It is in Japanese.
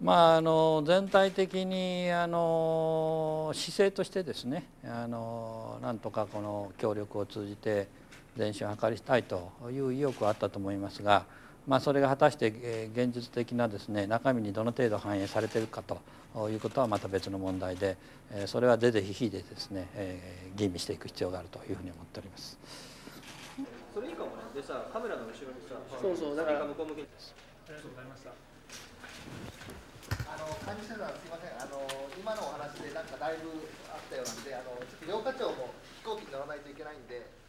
まあ、あの全体的にあの姿勢としてですねあのなんとかこの協力を通じて前進を図りたいという意欲はあったと思いますが、まあ、それが果たして現実的なですね中身にどの程度反映されているかということはまた別の問題でそれは是々非々でですね吟味していく必要があるというふうに思っております。それいいかもね。でさ、カメラの後ろにさ、そうそうだから向こう向けです。ありがとうございました。すいません。あの今のお話でなんかだいぶあったようなんで、あのちょっと両課長も飛行機に乗らないといけないんで。